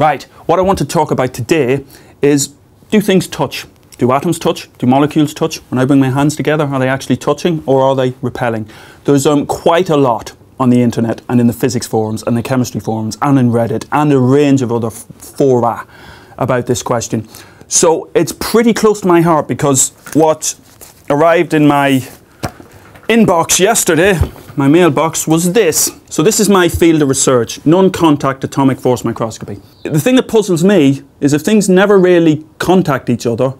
Right, what I want to talk about today is do things touch? Do atoms touch? Do molecules touch? When I bring my hands together, are they actually touching or are they repelling? There's um, quite a lot on the internet and in the physics forums and the chemistry forums and in Reddit and a range of other fora about this question. So it's pretty close to my heart because what arrived in my inbox yesterday, my mailbox, was this. So this is my field of research, non-contact atomic force microscopy. The thing that puzzles me is if things never really contact each other,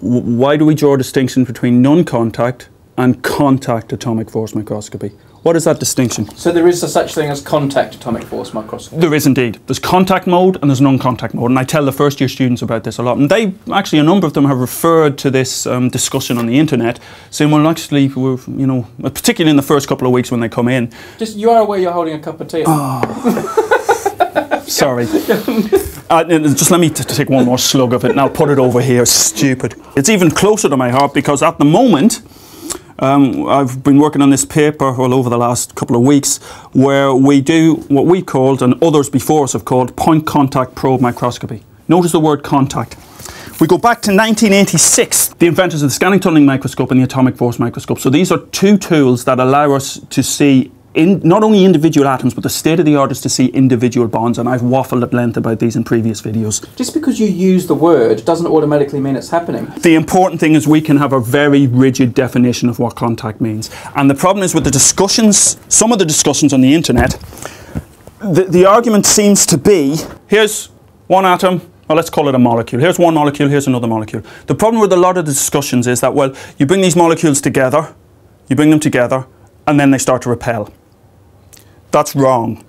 why do we draw a distinction between non-contact and contact atomic force microscopy? What is that distinction? So there is a such thing as contact atomic force microscopy? There is indeed. There's contact mode and there's non-contact mode. And I tell the first year students about this a lot. And they, actually, a number of them have referred to this um, discussion on the internet, saying, well, actually, we're, you know, particularly in the first couple of weeks when they come in. Just, you are aware you're holding a cup of tea. Oh. Sorry. Uh, just let me take one more slug of it and I'll put it over here. Stupid. It's even closer to my heart because at the moment, um, I've been working on this paper all over the last couple of weeks where we do what we called, and others before us have called, point contact probe microscopy. Notice the word contact. We go back to 1986, the inventors of the scanning tunneling microscope and the atomic force microscope. So these are two tools that allow us to see in, not only individual atoms, but the state of the art is to see individual bonds, and I've waffled at length about these in previous videos. Just because you use the word doesn't automatically mean it's happening. The important thing is we can have a very rigid definition of what contact means. And the problem is with the discussions, some of the discussions on the internet, the, the argument seems to be, here's one atom, well, let's call it a molecule. Here's one molecule, here's another molecule. The problem with a lot of the discussions is that, well, you bring these molecules together, you bring them together, and then they start to repel. That's wrong.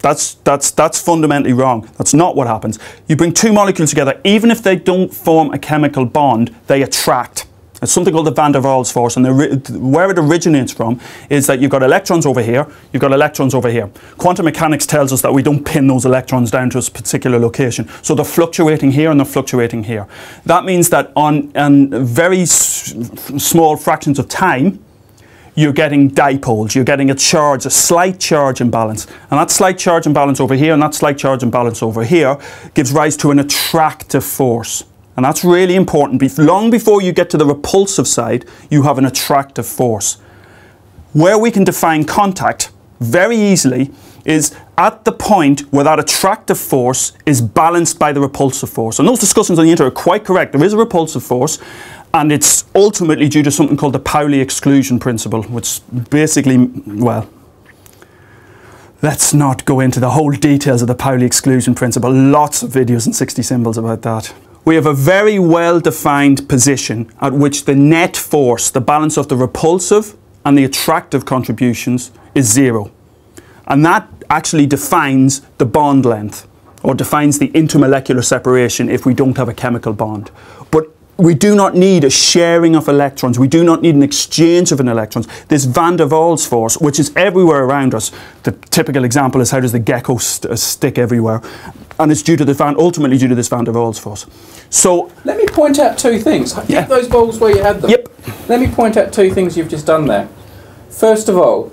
That's, that's, that's fundamentally wrong. That's not what happens. You bring two molecules together, even if they don't form a chemical bond, they attract. It's something called the van der Waals force, and the, where it originates from is that you've got electrons over here, you've got electrons over here. Quantum mechanics tells us that we don't pin those electrons down to a particular location. So they're fluctuating here and they're fluctuating here. That means that on, on very small fractions of time, you're getting dipoles, you're getting a charge, a slight charge imbalance. And that slight charge imbalance over here and that slight charge imbalance over here gives rise to an attractive force. And that's really important. Long before you get to the repulsive side, you have an attractive force. Where we can define contact very easily is at the point where that attractive force is balanced by the repulsive force. And those discussions on the internet are quite correct. There is a repulsive force, and it's ultimately due to something called the Pauli exclusion principle, which basically, well, let's not go into the whole details of the Pauli exclusion principle. Lots of videos and 60 symbols about that. We have a very well defined position at which the net force, the balance of the repulsive and the attractive contributions, is zero. And that actually defines the bond length or defines the intermolecular separation if we don't have a chemical bond. We do not need a sharing of electrons. We do not need an exchange of an electrons. This van der Waals force, which is everywhere around us, the typical example is how does the gecko st uh, stick everywhere? And it's due to the van, ultimately due to this van der Waals force. So let me point out two things. Keep yeah. those balls where you had them. Yep. Let me point out two things you've just done there. First of all,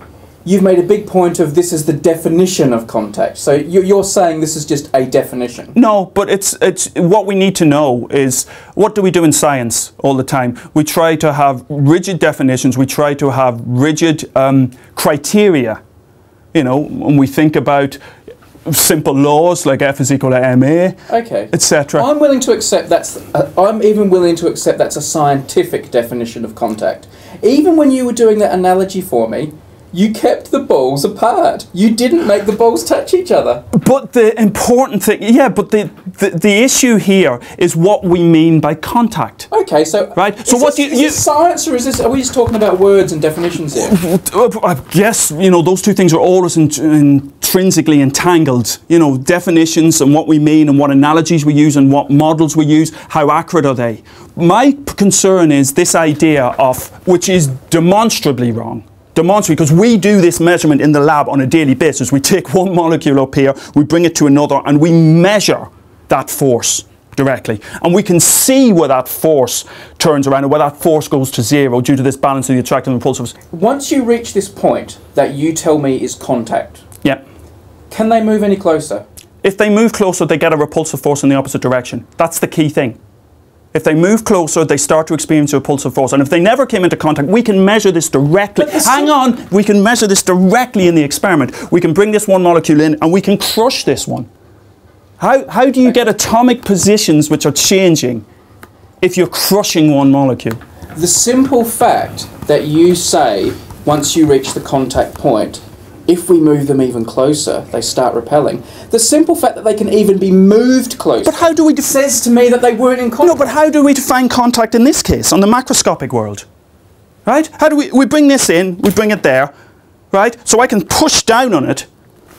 you've made a big point of this is the definition of contact. So you're saying this is just a definition. No, but it's it's what we need to know is what do we do in science all the time? We try to have rigid definitions. We try to have rigid um, criteria. You know, when we think about simple laws like F is equal to ma, okay, etc. I'm willing to accept that's. Uh, I'm even willing to accept that's a scientific definition of contact. Even when you were doing that analogy for me, you kept the balls apart. You didn't make the balls touch each other. But the important thing, yeah, but the, the, the issue here is what we mean by contact. Okay, so right. So what this, do you, you science or is this? Are we just talking about words and definitions here? Uh, I guess you know those two things are always in, intrinsically entangled. You know, definitions and what we mean and what analogies we use and what models we use. How accurate are they? My concern is this idea of which is demonstrably wrong demonstrably, because we do this measurement in the lab on a daily basis. We take one molecule up here, we bring it to another, and we measure that force directly. And we can see where that force turns around and where that force goes to zero due to this balance of the attractive and repulsive. Force. Once you reach this point that you tell me is contact, yeah. can they move any closer? If they move closer, they get a repulsive force in the opposite direction. That's the key thing. If they move closer, they start to experience a repulsive force. And if they never came into contact, we can measure this directly. Hang on, we can measure this directly in the experiment. We can bring this one molecule in and we can crush this one. How, how do you get atomic positions which are changing if you're crushing one molecule? The simple fact that you say once you reach the contact point, if we move them even closer, they start repelling. The simple fact that they can even be moved closer But how do we says to me that they weren't in contact. No, but how do we define contact in this case, on the macroscopic world? Right? How do we, we bring this in, we bring it there, right? So I can push down on it,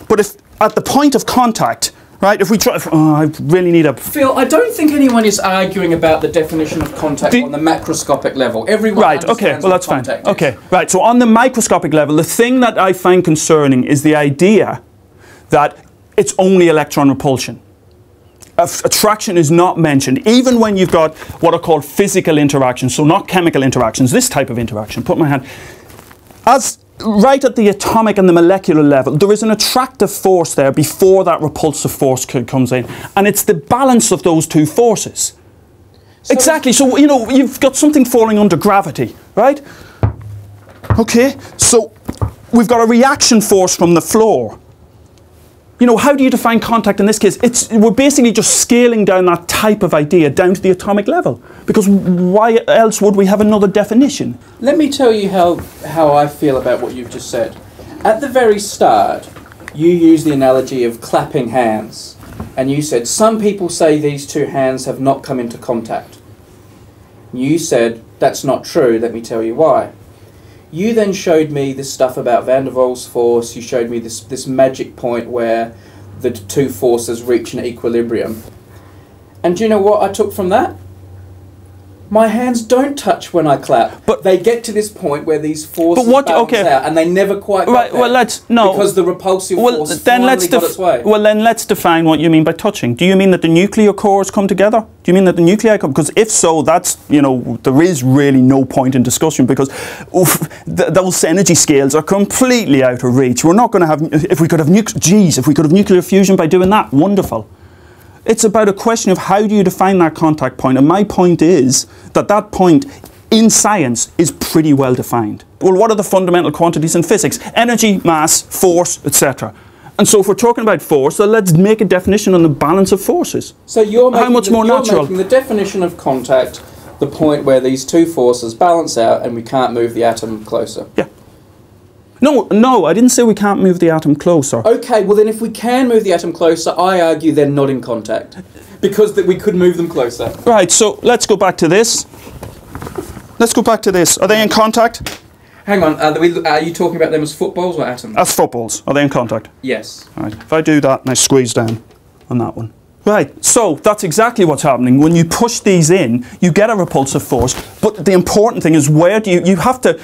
but if at the point of contact, right, if we try, oh, I really need a, Phil, I don't think anyone is arguing about the definition of contact Do- on the macroscopic level. Everyone right, okay, well that's fine. is. Okay, right, so on the microscopic level, the thing that I find concerning is the idea that it's only electron repulsion. Attraction is not mentioned, even when you've got what are called physical interactions, so not chemical interactions, this type of interaction. Put my hand. As right at the atomic and the molecular level, there is an attractive force there before that repulsive force co- comes in, and it's the balance of those two forces. exactly. So you know you've got something falling under gravity, right? Okay. So we've got a reaction force from the floor. You know, how do you define contact in this case? It's we're basically just scaling down that type of idea down to the atomic level. Because why else would we have another definition? Let me tell you how, how I feel about what you've just said. At the very start, you used the analogy of clapping hands, and you said some people say these two hands have not come into contact. You said that's not true, let me tell you why. You then showed me this stuff about Van der Waals force, you showed me this, this magic point where the two forces reach an equilibrium. And do you know what I took from that? My hands don't touch when I clap. But- they get to this point where these forces But what- balance okay. out, and they never quite Right, well, let's- no. because the repulsive Well, force then let's got its way. well then let's define what you mean by touching. Do you mean that the nuclear cores come together? Do you mean that the nuclei come? Because if so, that's you know there is really no point in discussion because oof, th- those energy scales are completely out of reach. We're not going to have if we could have nuc- geez, if we could have nuclear fusion by doing that, wonderful. It's about a question of how do you define that contact point, and my point is that that point in science is pretty well defined. Well, what are the fundamental quantities in physics? Energy, mass, force, etc. And so, if we're talking about force, so let's make a definition on the balance of forces. So you're How making much the, more natural? making the definition of contact the point where these two forces balance out and we can't move the atom closer. Yeah. No, no, I didn't say we can't move the atom closer. Okay, well then if we can move the atom closer, I argue they're not in contact because that we could move them closer. Right, so let's go back to this. Let's go back to this. Are they in contact? Hang on, are, we, are you talking about them as footballs or atoms? As footballs. Are they in contact? yes. Right. If I do that and I squeeze down on that one. Right, so that's exactly what's happening. When you push these in, you get a repulsive force. But the important thing is where do you, you have to,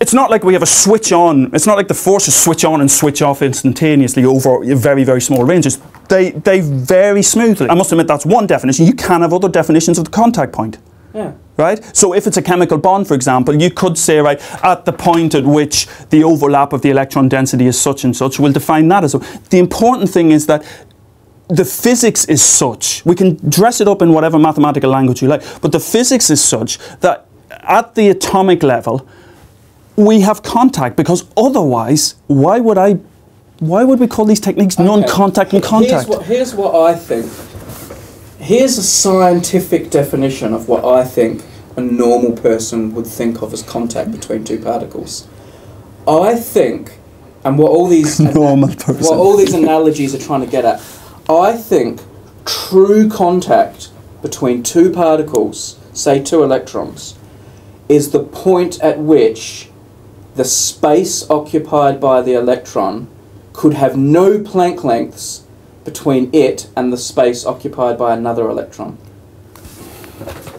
it's not like we have a switch on, it's not like the forces switch on and switch off instantaneously over very, very small ranges. They, they vary smoothly. I must admit that's one definition. You can have other definitions of the contact point Yeah. right? So if it's a chemical bond, for example, you could say, right, at the point at which the overlap of the electron density is such and such, we'll define that as a. The important thing is that the physics is such, we can dress it up in whatever mathematical language you like, but the physics is such that at the atomic level, we have contact because otherwise, why would I, why would we call these techniques non-contact and Here's contact? what, here's what I think. Here's a scientific definition of what I think a normal person would think of as contact between two particles. I think, and what all these Normal person. what all these analogies are trying to get at, I think true contact between two particles, say two electrons, is the point at which the space occupied by the electron could have no Planck lengths between it and the space occupied by another electron.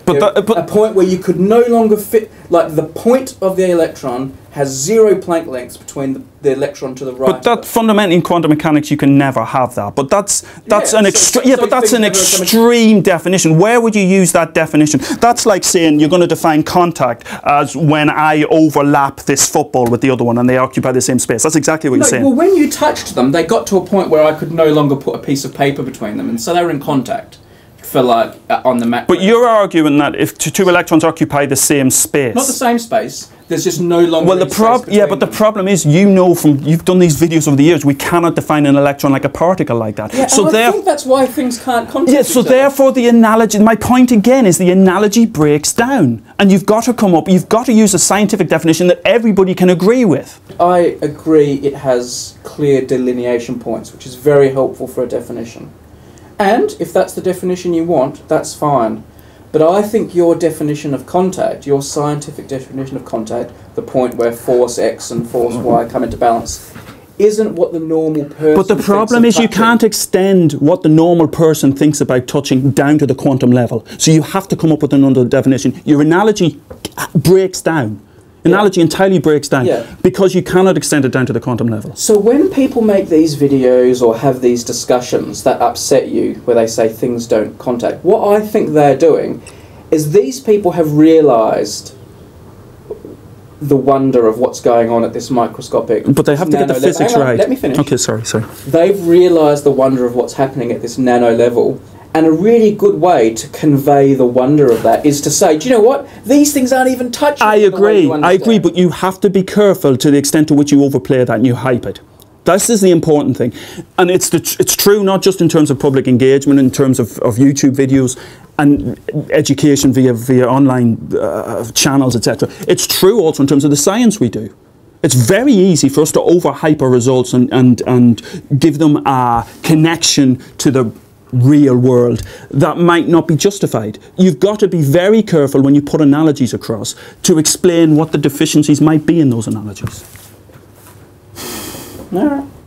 But that- but- a point where you could no longer fit, like the point of the electron has zero Planck lengths between the, the electron to the right. But that fundamentally in quantum mechanics, you can never have that. But that's that's Yeah, an so- extreme. so yeah, but that's an that are gonna- extreme definition. Where would you use that definition? That's like saying you're going to define contact as when I overlap this football with the other one and they occupy the same space. That's exactly what no, you're saying. well, when you touched them, they got to a point where I could no longer put a piece of paper between them, and so they were in contact for like uh, on the map. but you're arguing that if two electrons occupy the same space. not the same space. There's just no longer. Well, the problem, yeah, but the problem is, you know from you've done these videos over the years, we cannot define an electron like a particle like that. Yeah, so and I think that's why things can't contact. Yeah, so therefore the analogy, my point again is the analogy breaks down. And you've got to come up, you've got to use a scientific definition that everybody can agree with. I agree it has clear delineation points, which is very helpful for a definition. And if that's the definition you want, that's fine. But I think your definition of contact, your scientific definition of contact, the point where force X and force Y come into balance, isn't what the normal person. But the problem is you can't extend what the normal person thinks about touching down to the quantum level. So you have to come up with another definition. Your analogy breaks down. Analogy entirely breaks down Yeah. because you cannot extend it down to the quantum level. So when people make these videos or have these discussions that upset you, where they say things don't contact, what I think they're doing is these people have realised the wonder of what's going on at this microscopic. But they have to get the physics on, right. Let me finish. Okay, sorry, sorry. They've realised the wonder of what's happening at this nano level. And a really good way to convey the wonder of that is to say, do you know what? These things aren't even touching. I in the way agree. I agree, but you have to be careful to the extent to which you overplay that and you hype it. This is the important thing, and it's the, tr- it's true not just in terms of public engagement, in terms of, of YouTube videos and education via via online uh, channels, etc. It's true also in terms of the science we do. It's very easy for us to overhype our results and, and, and give them a connection to the real world that might not be justified. You've got to be very careful when you put analogies across to explain what the deficiencies might be in those analogies. All right.